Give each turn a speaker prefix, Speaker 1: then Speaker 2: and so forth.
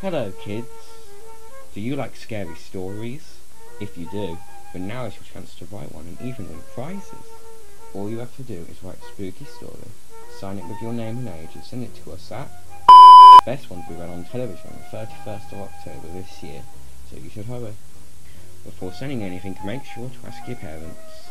Speaker 1: Hello kids! Do you like scary stories? If you do, then now is your chance to write one and even win prizes. All you have to do is write a spooky story, sign it with your name and age and send it to us at the best one to be run on television on the 31st of October this year, so you should hurry. Before sending anything, make sure to ask your parents.